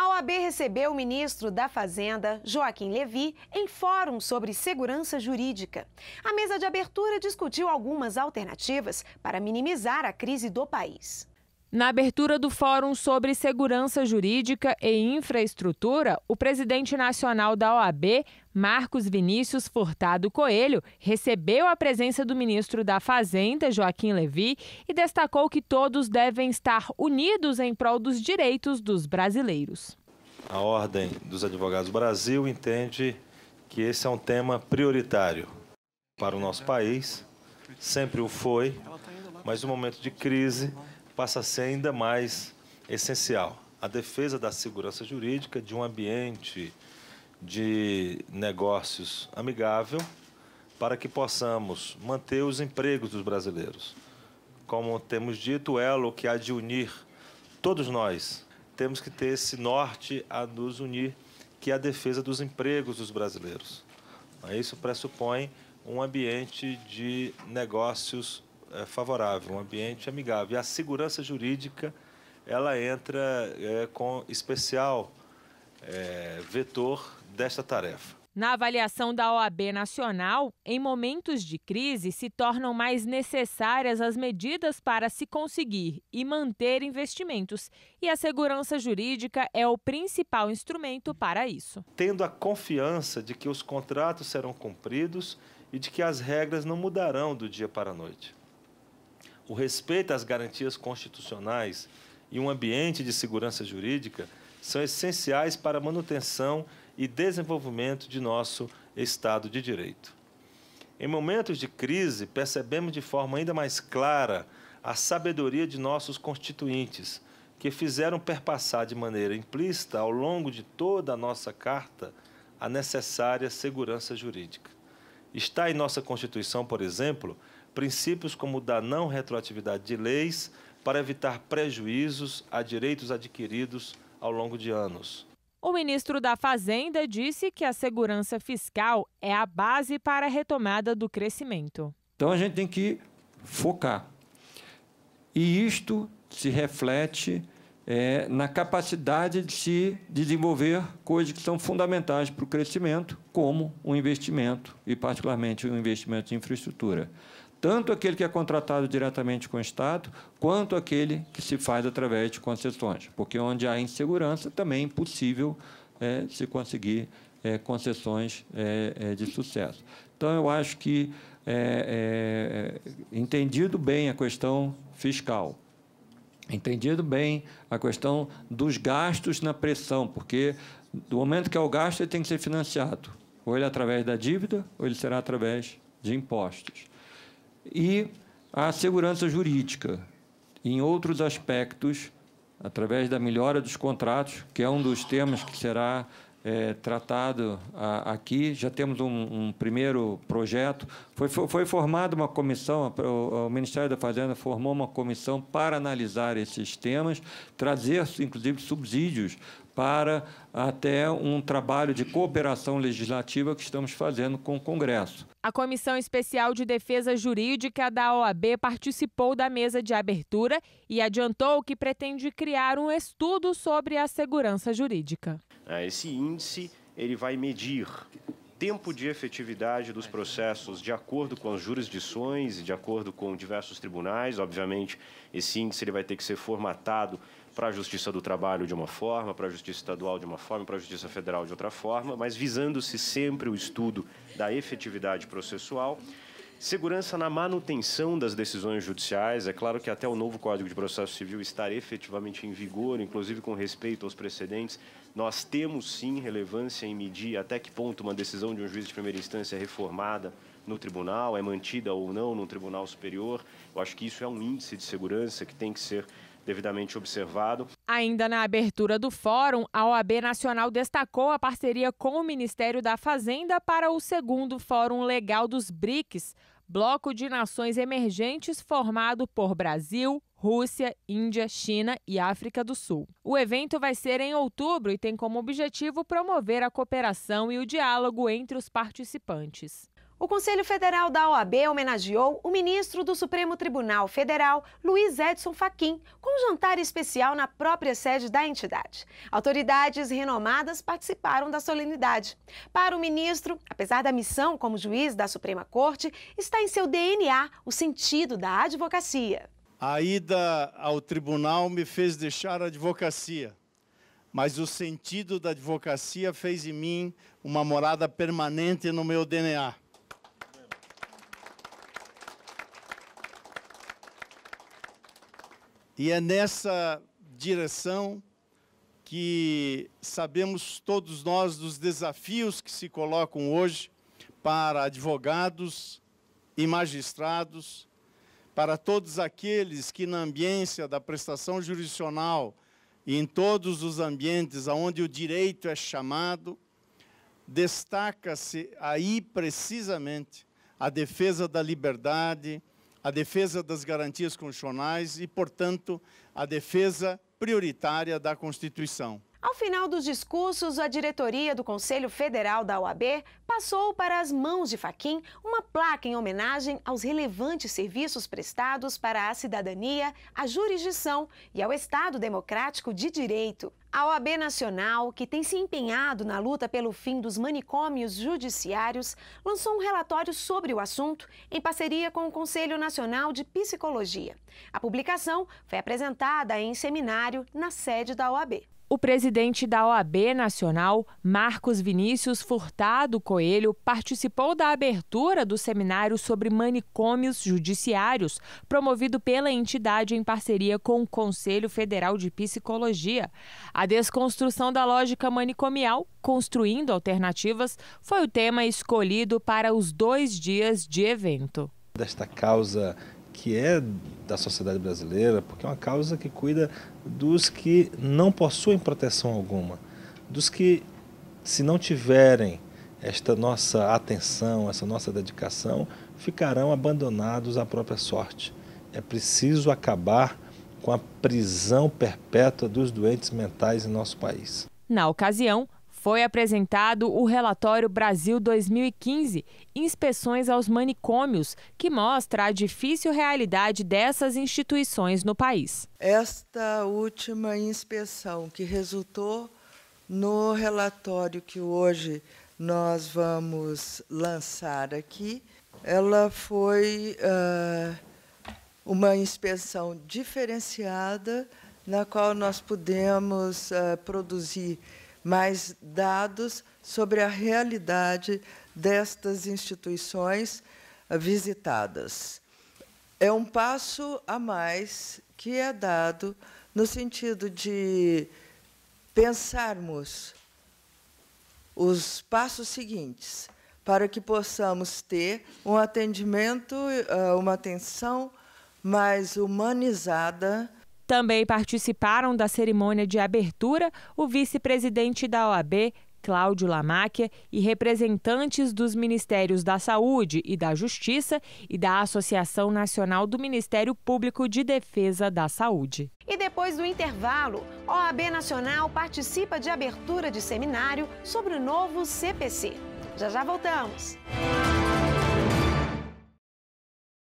A OAB recebeu o ministro da Fazenda, Joaquim Levi, em fórum sobre segurança jurídica. A mesa de abertura discutiu algumas alternativas para minimizar a crise do país. Na abertura do Fórum sobre Segurança Jurídica e Infraestrutura, o presidente nacional da OAB, Marcos Vinícius Furtado Coelho, recebeu a presença do ministro da Fazenda, Joaquim Levi, e destacou que todos devem estar unidos em prol dos direitos dos brasileiros. A Ordem dos Advogados do Brasil entende que esse é um tema prioritário para o nosso país, sempre o foi, mas no momento de crise passa a ser ainda mais essencial. A defesa da segurança jurídica de um ambiente de negócios amigável para que possamos manter os empregos dos brasileiros. Como temos dito, o elo que há de unir todos nós, temos que ter esse norte a nos unir, que é a defesa dos empregos dos brasileiros. Isso pressupõe um ambiente de negócios é, favorável, um ambiente amigável. E a segurança jurídica ela entra é, com especial é, vetor desta tarefa. Na avaliação da OAB Nacional, em momentos de crise se tornam mais necessárias as medidas para se conseguir e manter investimentos, e a segurança jurídica é o principal instrumento para isso. Tendo a confiança de que os contratos serão cumpridos e de que as regras não mudarão do dia para a noite o respeito às garantias constitucionais e um ambiente de segurança jurídica são essenciais para a manutenção e desenvolvimento de nosso Estado de Direito. Em momentos de crise, percebemos de forma ainda mais clara a sabedoria de nossos constituintes, que fizeram perpassar de maneira implícita ao longo de toda a nossa carta a necessária segurança jurídica. Está em nossa Constituição, por exemplo, princípios como o da não retroatividade de leis para evitar prejuízos a direitos adquiridos ao longo de anos. O ministro da Fazenda disse que a segurança fiscal é a base para a retomada do crescimento. Então a gente tem que focar. E isto se reflete é, na capacidade de se desenvolver coisas que são fundamentais para o crescimento, como o investimento, e particularmente o investimento em infraestrutura tanto aquele que é contratado diretamente com o Estado, quanto aquele que se faz através de concessões, porque onde há insegurança também é impossível é, se conseguir é, concessões é, é de sucesso. Então, eu acho que, é, é, entendido bem a questão fiscal, entendido bem a questão dos gastos na pressão, porque do momento que é o gasto, ele tem que ser financiado, ou ele através da dívida, ou ele será através de impostos e a segurança jurídica, em outros aspectos, através da melhora dos contratos, que é um dos temas que será é, tratado a, aqui. Já temos um, um primeiro projeto. Foi, foi, formada uma comissão, o, o, Ministério da Fazenda formou uma comissão para analisar esses temas, trazer, inclusive, subsídios para até um trabalho de cooperação legislativa que estamos fazendo com o Congresso. A Comissão Especial de Defesa Jurídica da OAB participou da mesa de abertura e adiantou que pretende criar um estudo sobre a segurança jurídica. É, esse índice ele vai medir tempo de efetividade dos processos de acordo com as jurisdições e de acordo com diversos tribunais. Obviamente, esse índice ele vai ter que ser formatado para a Justiça do Trabalho de uma forma, para a Justiça Estadual de uma forma, para a Justiça Federal de outra forma, mas visando-se sempre o estudo da efetividade processual. Segurança na manutenção das decisões judiciais. É claro que até o novo Código de Processo Civil estar efetivamente em vigor, inclusive com respeito aos precedentes, nós temos sim relevância em medir até que ponto uma decisão de um juiz de primeira instância é reformada no tribunal, é mantida ou não no tribunal superior. Eu acho que isso é um índice de segurança que tem que ser devidamente observado. Ainda na abertura do fórum, a OAB Nacional destacou a parceria com o Ministério da Fazenda para o segundo Fórum Legal dos BRICS, bloco de nações emergentes formado por Brasil, Rússia, Índia, China e África do Sul. O evento vai ser em outubro e tem como objetivo promover a cooperação e o diálogo entre os participantes. O Conselho Federal da OAB homenageou o ministro do Supremo Tribunal Federal, Luiz Edson Fachin, com um jantar especial na própria sede da entidade. Autoridades renomadas participaram da solenidade. Para o ministro, apesar da missão como juiz da Suprema Corte, está em seu DNA o sentido da advocacia. A ida ao tribunal me fez deixar a advocacia, mas o sentido da advocacia fez em mim uma morada permanente no meu DNA. E é nessa direção que sabemos todos nós dos desafios que se colocam hoje para advogados e magistrados, para todos aqueles que na ambiência da prestação jurisdicional e em todos os ambientes onde o direito é chamado, destaca-se aí precisamente a defesa da liberdade, a defesa das garantias constitucionais e, portanto, a defesa prioritária da Constituição. Ao final dos discursos, a diretoria do Conselho Federal da OAB passou para as mãos de Faquim uma placa em homenagem aos relevantes serviços prestados para a cidadania, a jurisdição e ao Estado Democrático de Direito. A OAB Nacional, que tem se empenhado na luta pelo fim dos manicômios judiciários, lançou um relatório sobre o assunto em parceria com o Conselho Nacional de Psicologia. A publicação foi apresentada em seminário na sede da OAB. O presidente da OAB Nacional, Marcos Vinícius Furtado Coelho, participou da abertura do seminário sobre manicômios judiciários, promovido pela entidade em parceria com o Conselho Federal de Psicologia. A desconstrução da lógica manicomial, construindo alternativas, foi o tema escolhido para os dois dias de evento. Desta causa que é da sociedade brasileira, porque é uma causa que cuida dos que não possuem proteção alguma, dos que, se não tiverem esta nossa atenção, essa nossa dedicação, ficarão abandonados à própria sorte. É preciso acabar com a prisão perpétua dos doentes mentais em nosso país. Na ocasião, foi apresentado o relatório Brasil 2015, Inspeções aos Manicômios, que mostra a difícil realidade dessas instituições no país. Esta última inspeção, que resultou no relatório que hoje nós vamos lançar aqui, ela foi uh, uma inspeção diferenciada, na qual nós pudemos uh, produzir mais dados sobre a realidade destas instituições visitadas. É um passo a mais que é dado no sentido de pensarmos os passos seguintes para que possamos ter um atendimento, eh, uma atenção mais humanizada também participaram da cerimônia de abertura o vice-presidente da OAB, Cláudio Lamáquia, e representantes dos Ministérios da Saúde e da Justiça e da Associação Nacional do Ministério Público de Defesa da Saúde. E depois do intervalo, a OAB Nacional participa de abertura de seminário sobre o novo CPC. Já já voltamos.